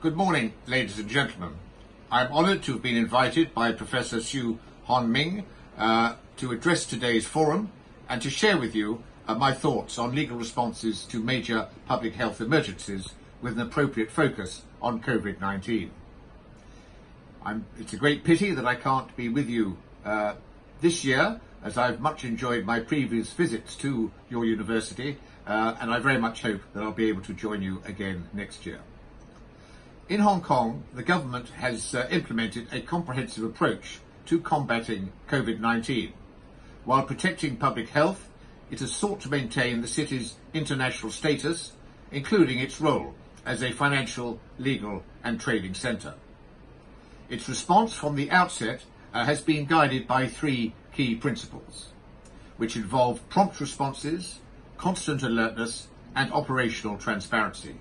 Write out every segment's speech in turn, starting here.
Good morning, ladies and gentlemen. I'm honoured to have been invited by Professor Hsu Hon-Ming uh, to address today's forum and to share with you uh, my thoughts on legal responses to major public health emergencies with an appropriate focus on COVID-19. it's a great pity that I can't be with you uh, this year as I've much enjoyed my previous visits to your university uh, and I very much hope that I'll be able to join you again next year. In Hong Kong, the government has uh, implemented a comprehensive approach to combating COVID-19. While protecting public health, it has sought to maintain the city's international status, including its role as a financial, legal and trading centre. Its response from the outset uh, has been guided by three key principles, which involve prompt responses, constant alertness and operational transparency.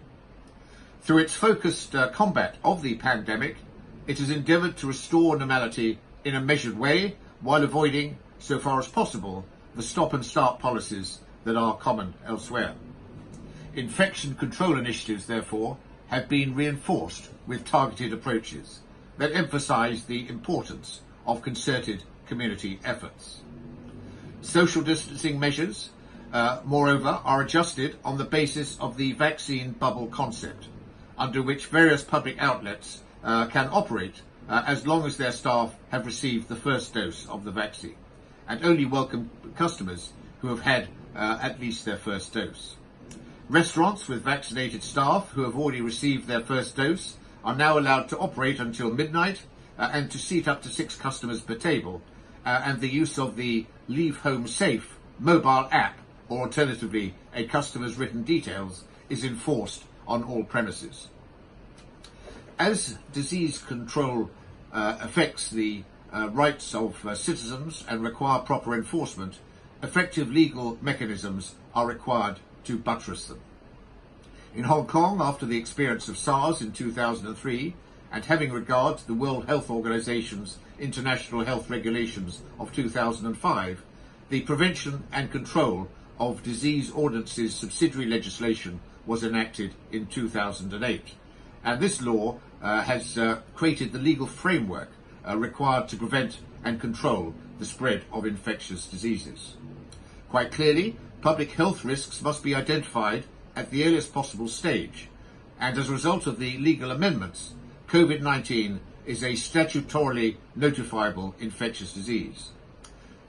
Through its focused uh, combat of the pandemic, it has endeavoured to restore normality in a measured way while avoiding, so far as possible, the stop and start policies that are common elsewhere. Infection control initiatives, therefore, have been reinforced with targeted approaches that emphasise the importance of concerted community efforts. Social distancing measures uh, moreover, are adjusted on the basis of the vaccine bubble concept, under which various public outlets uh, can operate uh, as long as their staff have received the first dose of the vaccine, and only welcome customers who have had uh, at least their first dose. Restaurants with vaccinated staff who have already received their first dose are now allowed to operate until midnight uh, and to seat up to six customers per table, uh, and the use of the Leave Home Safe mobile app or alternatively a customer's written details, is enforced on all premises. As disease control uh, affects the uh, rights of uh, citizens and require proper enforcement, effective legal mechanisms are required to buttress them. In Hong Kong, after the experience of SARS in 2003, and having regard to the World Health Organization's International Health Regulations of 2005, the prevention and control of Disease Ordinances subsidiary legislation was enacted in 2008. And this law uh, has uh, created the legal framework uh, required to prevent and control the spread of infectious diseases. Quite clearly, public health risks must be identified at the earliest possible stage, and as a result of the legal amendments, COVID-19 is a statutorily notifiable infectious disease.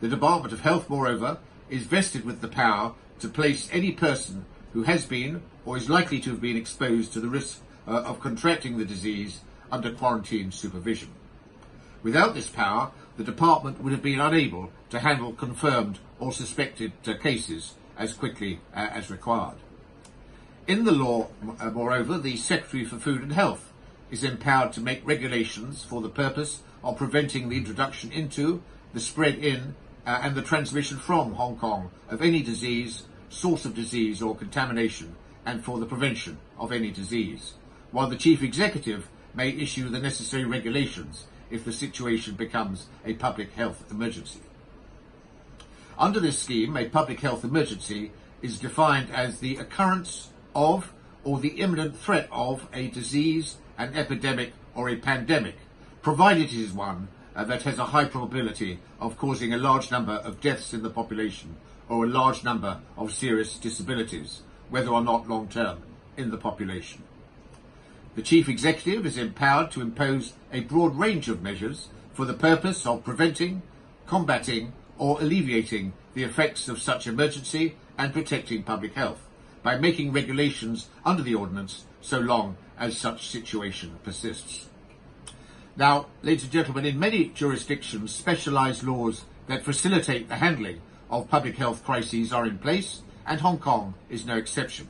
The Department of Health, moreover, is vested with the power to place any person who has been or is likely to have been exposed to the risk uh, of contracting the disease under quarantine supervision. Without this power, the department would have been unable to handle confirmed or suspected uh, cases as quickly uh, as required. In the law, uh, moreover, the Secretary for Food and Health is empowered to make regulations for the purpose of preventing the introduction into, the spread in, uh, and the transmission from Hong Kong of any disease, source of disease or contamination, and for the prevention of any disease, while the Chief Executive may issue the necessary regulations if the situation becomes a public health emergency. Under this scheme, a public health emergency is defined as the occurrence of or the imminent threat of a disease, an epidemic or a pandemic, provided it is one uh, that has a high probability of causing a large number of deaths in the population or a large number of serious disabilities, whether or not long term, in the population. The Chief Executive is empowered to impose a broad range of measures for the purpose of preventing, combating or alleviating the effects of such emergency and protecting public health by making regulations under the ordinance so long as such situation persists. Now, ladies and gentlemen, in many jurisdictions, specialised laws that facilitate the handling of public health crises are in place, and Hong Kong is no exception.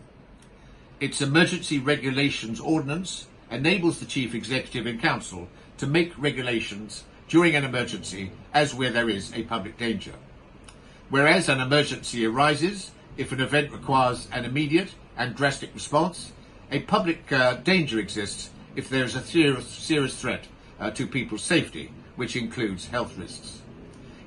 Its Emergency Regulations Ordinance enables the Chief Executive and Council to make regulations during an emergency as where there is a public danger. Whereas an emergency arises if an event requires an immediate and drastic response, a public uh, danger exists if there is a serious, threat uh, to people's safety, which includes health risks.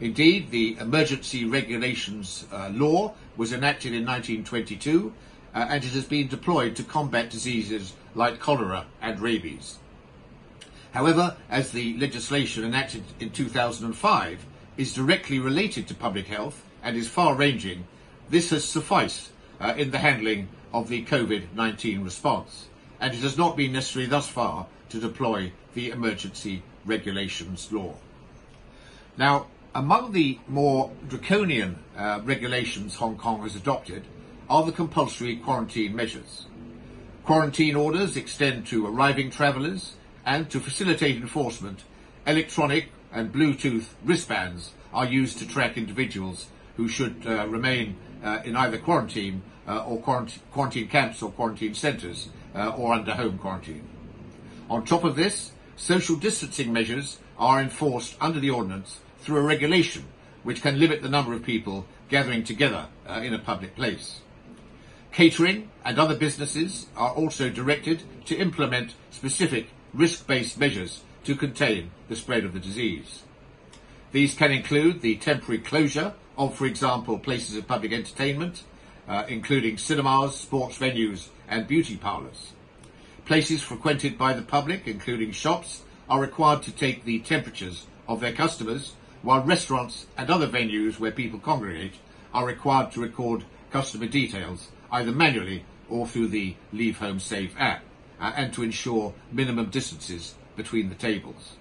Indeed, the Emergency Regulations uh, Law was enacted in 1922 uh, and it has been deployed to combat diseases like cholera and rabies. However, as the legislation enacted in 2005 is directly related to public health and is far-ranging, this has sufficed uh, in the handling of the COVID-19 response, and it has not been necessary thus far to deploy the emergency regulations law. Now, among the more draconian uh, regulations Hong Kong has adopted are the compulsory quarantine measures. Quarantine orders extend to arriving travellers and to facilitate enforcement, electronic and Bluetooth wristbands are used to track individuals who should uh, remain uh, in either quarantine uh, or quarantine, quarantine, camps or quarantine centres uh, or under home quarantine. On top of this, social distancing measures are enforced under the ordinance through a regulation which can limit the number of people gathering together uh, in a public place. Catering and other businesses are also directed to implement specific risk-based measures to contain the spread of the disease. These can include the temporary closure of, for example, places of public entertainment, uh, including cinemas, sports venues and beauty parlours. Places frequented by the public, including shops, are required to take the temperatures of their customers, while restaurants and other venues where people congregate are required to record customer details either manually or through the Leave Home Safe app, uh, and to ensure minimum distances between the tables.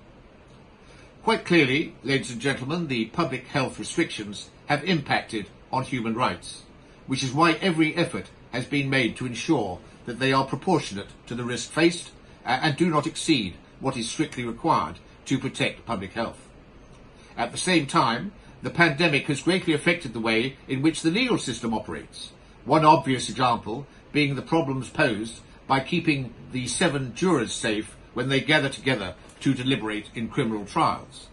Quite clearly, ladies and gentlemen, the public health restrictions have impacted on human rights, which is why every effort has been made to ensure that they are proportionate to the risk faced uh, and do not exceed what is strictly required to protect public health. At the same time, the pandemic has greatly affected the way in which the legal system operates, one obvious example being the problems posed by keeping the seven jurors safe when they gather together to deliberate in criminal trials.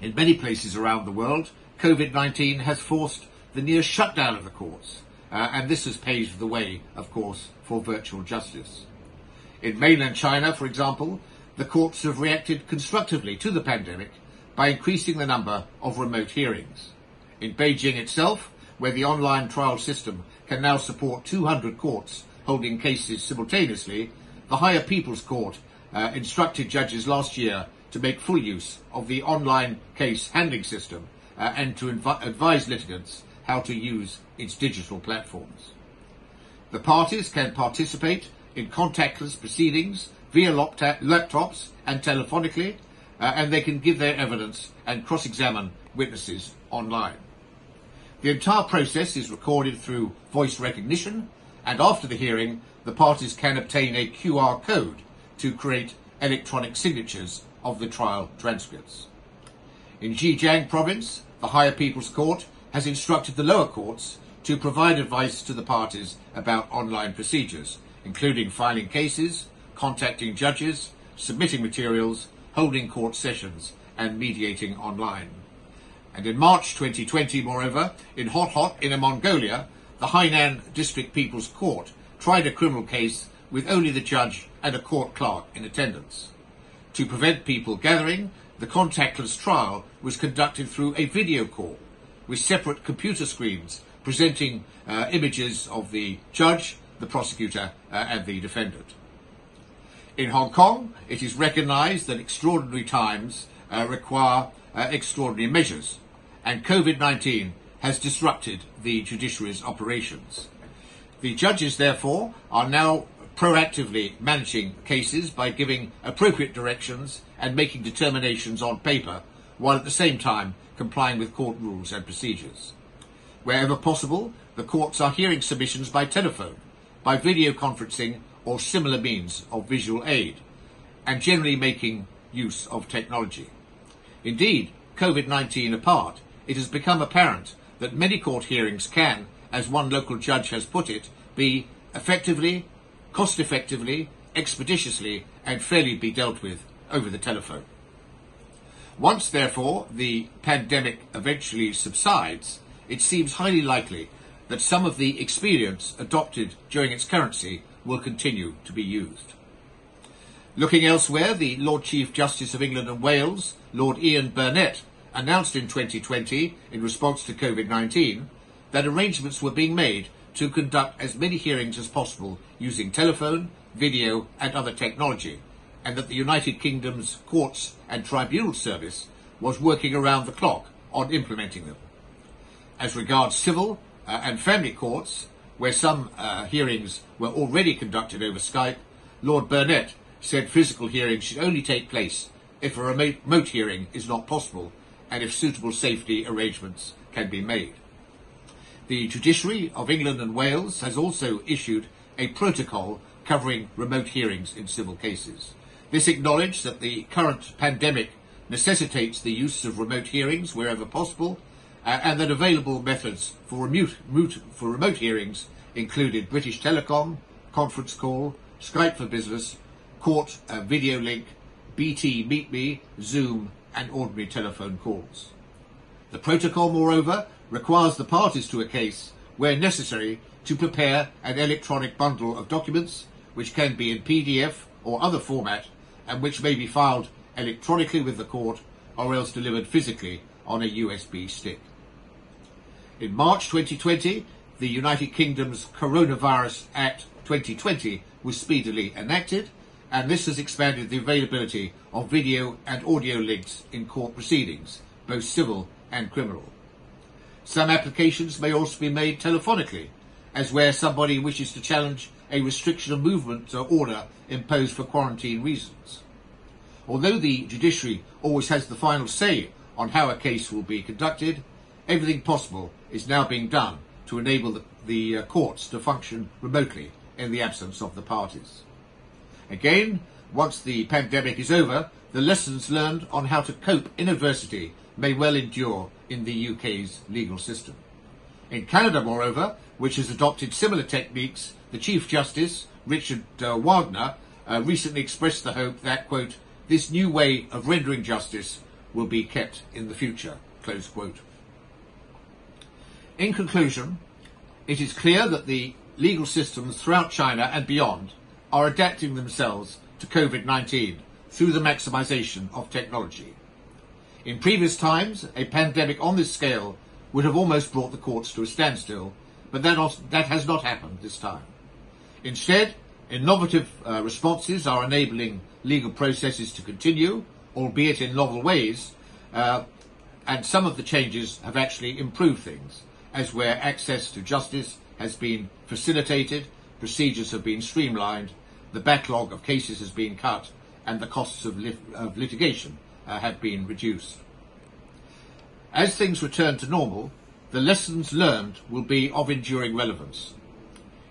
In many places around the world, COVID-19 has forced the near shutdown of the courts, uh, and this has paved the way, of course, for virtual justice. In mainland China, for example, the courts have reacted constructively to the pandemic by increasing the number of remote hearings. In Beijing itself, where the online trial system can now support 200 courts holding cases simultaneously, the Higher People's Court uh, instructed judges last year to make full use of the online case handling system uh, and to inv- advise litigants how to use its digital platforms. The parties can participate in contactless proceedings via laptops and telephonically, uh, and they can give their evidence and cross-examine witnesses online. The entire process is recorded through voice recognition, and after the hearing, the parties can obtain a QR code to create electronic signatures of the trial transcripts. In Zhejiang province, the Higher People's Court has instructed the lower courts to provide advice to the parties about online procedures, including filing cases, contacting judges, submitting materials, holding court sessions, and mediating online. And in March 2020, moreover, in Hohhot, Inner Mongolia, the Hainan District People's Court tried a criminal case with only the judge and a court clerk in attendance. To prevent people gathering, the contactless trial was conducted through a video call with separate computer screens presenting uh, images of the judge, the prosecutor, uh, and the defendant. In Hong Kong, it is recognised that extraordinary times uh, require uh, extraordinary measures and COVID-19 has disrupted the judiciary's operations. The judges, therefore, are now proactively managing cases by giving appropriate directions and making determinations on paper, while at the same time complying with court rules and procedures. Wherever possible, the courts are hearing submissions by telephone, by video conferencing or similar means of visual aid, and generally making use of technology. Indeed, COVID-19 apart, it has become apparent that many court hearings can, as one local judge has put it, be effectively, cost effectively, expeditiously, and fairly be dealt with over the telephone. Once, therefore, the pandemic eventually subsides, it seems highly likely that some of the experience adopted during its currency will continue to be used. Looking elsewhere, the Lord Chief Justice of England and Wales, Lord Ian Burnett, announced in 2020, in response to COVID-19, that arrangements were being made to conduct as many hearings as possible using telephone, video and other technology, and that the United Kingdom's courts and tribunal service was working around the clock on implementing them. As regards civil uh, and family courts, where some uh, hearings were already conducted over Skype, Lord Burnett said physical hearings should only take place if a remote hearing is not possible and if suitable safety arrangements can be made. The Judiciary of England and Wales has also issued a protocol covering remote hearings in civil cases. This acknowledged that the current pandemic necessitates the use of remote hearings wherever possible, uh, and that available methods for remote, remote, for remote hearings included British Telecom, conference call, Skype for Business, court uh, video link, BT Meet Me, Zoom, and ordinary telephone calls. The protocol, moreover, requires the parties to a case, where necessary, to prepare an electronic bundle of documents, which can be in PDF or other format, and which may be filed electronically with the court or else delivered physically on a USB stick. In March 2020, the United Kingdom's Coronavirus Act 2020 was speedily enacted, and this has expanded the availability of video and audio links in court proceedings, both civil and criminal. Some applications may also be made telephonically, as where somebody wishes to challenge a restriction of movement or order imposed for quarantine reasons. Although the judiciary always has the final say on how a case will be conducted, everything possible is now being done to enable the, the uh, courts to function remotely in the absence of the parties. Again, once the pandemic is over, the lessons learned on how to cope in adversity may well endure in the UK's legal system. In Canada, moreover, which has adopted similar techniques, the Chief Justice, Richard uh, Wagner, uh, recently expressed the hope that, quote, this new way of rendering justice will be kept in the future, close quote. In conclusion, it is clear that the legal systems throughout China and beyond are adapting themselves to COVID-19 through the maximisation of technology. In previous times, a pandemic on this scale would have almost brought the courts to a standstill, but that, that has not happened this time. Instead, innovative uh, responses are enabling legal processes to continue, albeit in novel ways, uh, and some of the changes have actually improved things, as where access to justice has been facilitated, procedures have been streamlined, the backlog of cases has been cut, and the costs of, lit of litigation uh, have been reduced. As things return to normal, the lessons learned will be of enduring relevance.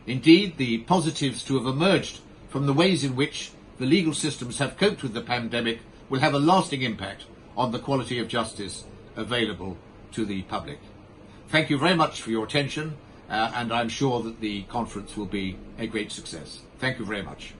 Indeed, the positives to have emerged from the ways in which the legal systems have coped with the pandemic will have a lasting impact on the quality of justice available to the public. Thank you very much for your attention, uh, and I'm sure that the conference will be a great success. Thank you very much.